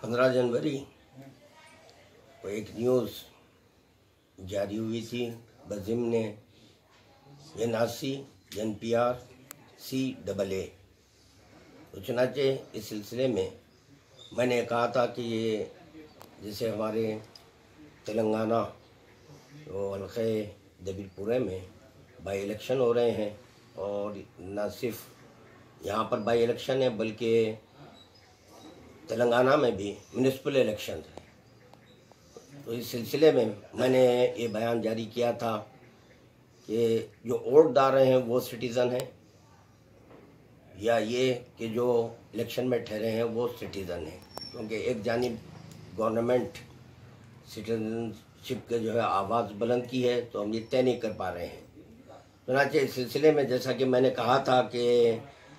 پندرہ جنوری کو ایک نیوز، جاری ہوئی تھی، بزم نے N R C, N P R, C double A. تو چنانچہ اس سلسلے میں میں نے کہا تھا کہ یہ جیسے ہمارے تلنگانہ وہ حلقے دبیر پورے میں بائی الیکشن ہو رہے ہیں اور نہ صرف یہاں پر بائی الیکشن ہے، بلکہ تلنگانہ میں بھی میونسپل الیکشن ہے تو اس سلسلے میں میں نے یہ بیان جاری کیا تھا کہ جو ووٹ رہے ہیں وہ سٹیزن ہیں، یا یہ کہ جو الیکشن میں ٹھہرے ہیں وہ سٹیزن ہیں۔ کیونکہ ایک جانب گورنمنٹ سٹیزن شپ کے جو ہے آواز بلند کی ہے، تو ہم یہ طے نہیں کر پا رہے ہیں۔ چنانچہ اس سلسلے میں جیسا کہ میں نے کہا تھا کہ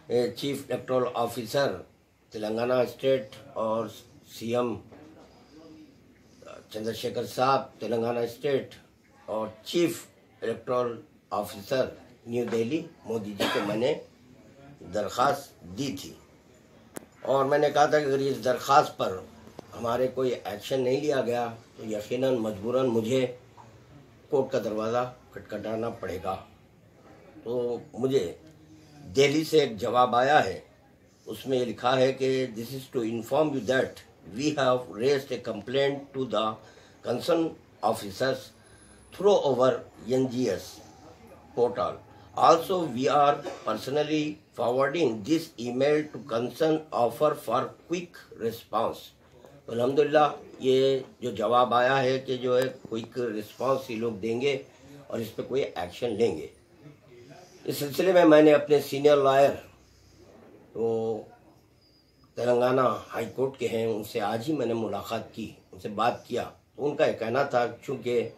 chief electoral officer Telangana state اور سی ایم چندر شیکھر صاحب، تلنگانہ اسٹیٹ اور chief electoral officer, new Delhi, Modi ji کو میں نے درخواست دی تھی۔ اور میں نے کہا تھا کہ اگر اس درخواست پر ہمارے کوئی ایکشن نہیں لیا گیا، تو یقیناً مجبوراً مجھے کورٹ کا دروازہ کھٹکھٹانا پڑے گا۔ تو مجھے دہلی سے ایک جواب آیا ہے۔ اس میں یہ لکھا ہے کہ this is to inform you that we have raised a complaint to the concern officers through over N G S portal also we are personally forwarding this email to concern offer for quick response الحمد للہ یہ جو جواب آیا ہے کہ جو ہے کوئک ریسپانس یہ لوگ دیں گے اور اس پہ کوئی ایکشن لیں گے۔ اس سلسلے میں میں نے اپنے سینئر لائر وہ تلنگانہ ہائی کورٹ کے ہیں، ان سے آج ہی میں نے ملاقات کی، ان سے بات کیا۔ تو ان کا یہ کہنا تھا، چونکہ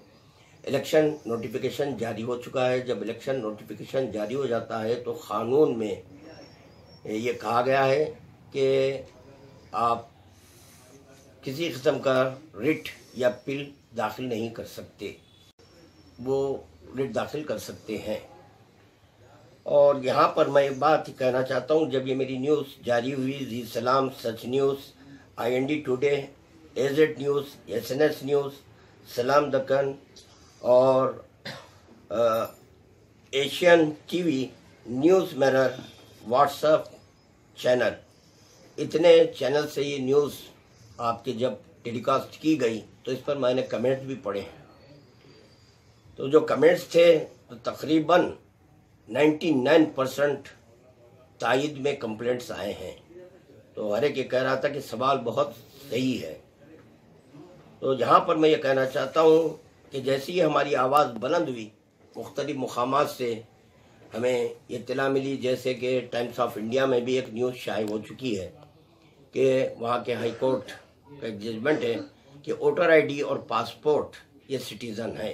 الیکشن نوٹیفیکیشن جاری ہو چکا ہے، جب الیکشن نوٹیفیکیشن جاری ہو جاتا ہے تو قانون میں یہ کہا گیا ہے کہ آپ کسی قسم کا رٹ یا پل داخل نہیں کر سکتے۔ وہ رٹ داخل کر سکتے ہیں۔ اور یہاں پر میں ایک بات ہی کہنا چاہتا ہوں، جب یہ میری نیوز جاری ہوئی Zee Salaam, Sach news I N D today ایزٹ news S N S news Salaam Deccan, اور ایشین ٹی وی نیوز مینر واٹس اپ چینل اتنے چینل سے یہ نیوز آپ کے جب ٹیلی کاسٹ کی گئی، تو اس پر میں نے کمنٹ بھی پڑھے۔ تو جو کمنٹس تھے، تو تقریباً نائنٹی نائن پرسنٹ تائید میں کمپلینٹس آئے ہیں۔ تو ہر ایک یہ کہہ رہا تھا کہ سوال بہت صحیح ہے۔ تو یہاں پر میں یہ کہنا چاہتا ہوں کہ جیسی ہی ہماری آواز بلند ہوئی، مختلف مقامات سے ہمیں اطلاع ملی، جیسے کہ ٹائمز آف انڈیا میں بھی ایک نیوز شائع ہو چکی ہے کہ وہاں کے ہائی کورٹ کا ایک ججمنٹ ہے کہ ووٹر آئی ڈی اور پاسپورٹ یہ سٹیزن ہیں۔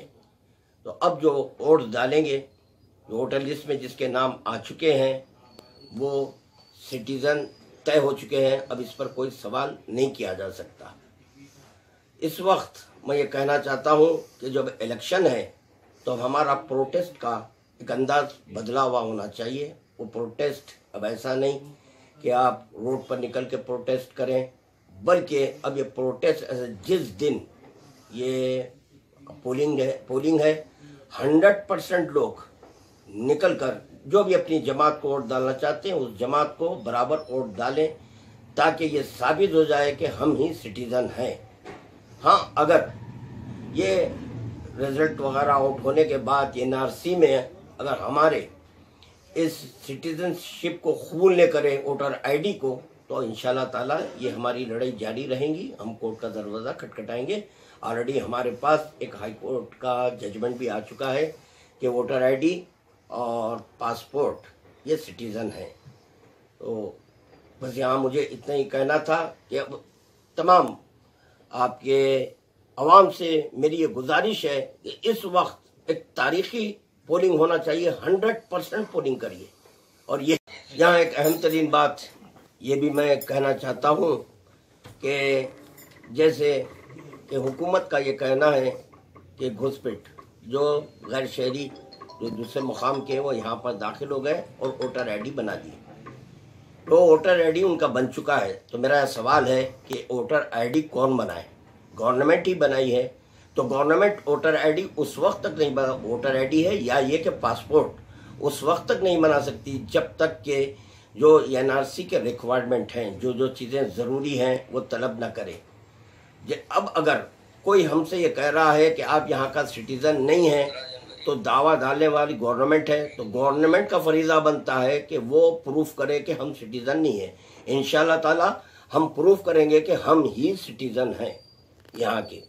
تو اب جو ووٹ ڈالیں گے ووٹر لسٹ میں جس کے نام آ چکے ہیں، وہ سٹیزن طے ہو چکے ہیں۔ اب اس پر کوئی سوال نہیں کیا جا سکتا۔ اس وقت میں یہ کہنا چاہتا ہوں کہ جب الیکشن ہے، تو ہمارا پروٹیسٹ کا ایک انداز بدلا ہوا ہونا چاہیے۔ وہ پروٹیسٹ اب ایسا نہیں کہ آپ روڈ پر نکل کے پروٹیسٹ کریں، بلکہ اب یہ پروٹیسٹ جس دن یہ پولنگ ہے پولنگ ہے ہنڈریڈ پرسینٹ لوگ نکل کر جو بھی اپنی جماعت کو ووٹ ڈالنا چاہتے ہیں، اس جماعت کو برابر ووٹ ڈالیں تاکہ یہ ثابت ہو جائے کہ ہم ہی سٹیزن ہیں۔ ہاں اگر یہ رزلٹ وغیرہ آؤٹ ہونے کے بعد این آر سی میں اگر ہمارے اس سٹیزن شپ کو قبول نہ کریں ووٹر آئی ڈی کو، تو انشاءاللہ تعالی یہ ہماری لڑائی جاری رہیں گی۔ ہم کورٹ کا دروازہ کھٹکھٹائیں گے۔ آلریڈی ہمارے پاس ایک ہائی کورٹ کا ججمنٹ بھی آ چکا ہے کہ ووٹر آئی ڈی اور پاسپورٹ، یہ سٹیزن ہیں تو بس یہاں مجھے اتنا ہی کہنا تھا کہ اب تمام آپ کے عوام سے میری یہ گزارش ہے کہ اس وقت ایک تاریخی پولنگ ہونا چاہیے، ہنڈریڈ پرسنٹ پولنگ کریے۔ اور یہ یہاں ایک اہم ترین بات، یہ بھی میں کہنا چاہتا ہوں کہ جیسے کہ حکومت کا یہ کہنا ہے کہ گھسپٹ جو غیر شہری جو دوسرے مقام کے ہیں وہ یہاں پر داخل ہو گئے اور ووٹر آئی ڈی بنا دی۔ تو ووٹر آئی ڈی ان کا بن چکا ہے۔ تو میرا سوال ہے کہ ووٹر آئی ڈی کون بنائے؟ گورنمنٹ ہی بنائی ہے۔ تو گورنمنٹ ووٹر آئی ڈی اس وقت تک نہیں بنا ووٹر آئی ڈی ہے یا یہ کہ پاسپورٹ اس وقت تک نہیں بنا سکتی جب تک کہ جو این آر سی کے ریکوائرمنٹ ہیں، جو جو چیزیں ضروری ہیں، وہ طلب نہ کرے۔ اب اگر کوئی ہم سے یہ کہہ رہا ہے کہ آپ یہاں کا سٹیزن نہیں ہیں تو دعویٰ ڈالنے والی گورنمنٹ ہے، تو گورنمنٹ کا فریضہ بنتا ہے کہ وہ پروف کرے کہ ہم سٹیزن نہیں ہیں۔ انشاءاللہ تعالی ہم پروف کریں گے کہ ہم ہی سٹیزن ہیں۔ یہاں کے